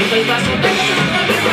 If I was a baby